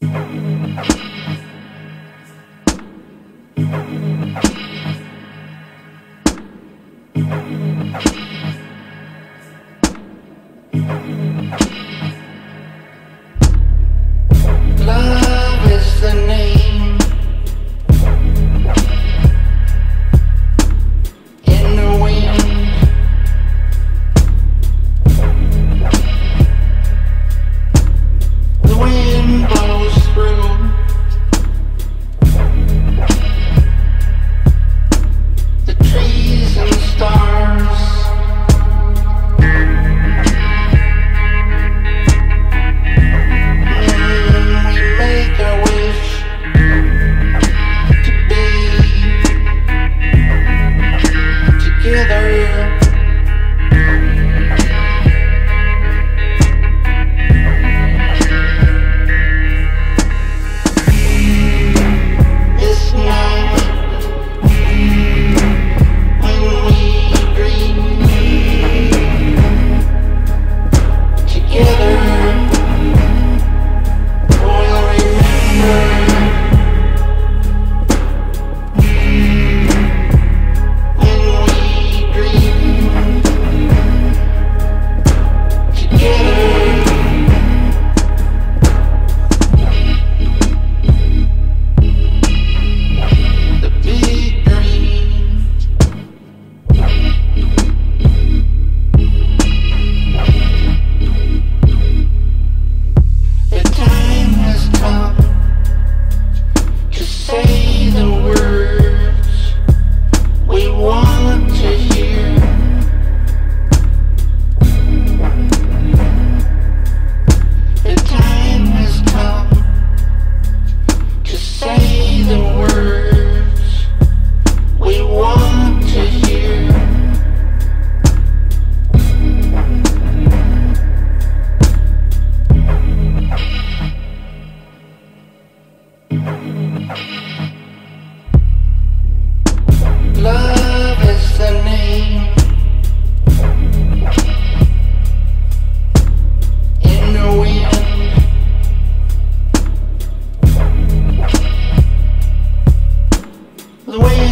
Thank you. The wind